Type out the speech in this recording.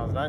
sounds nice.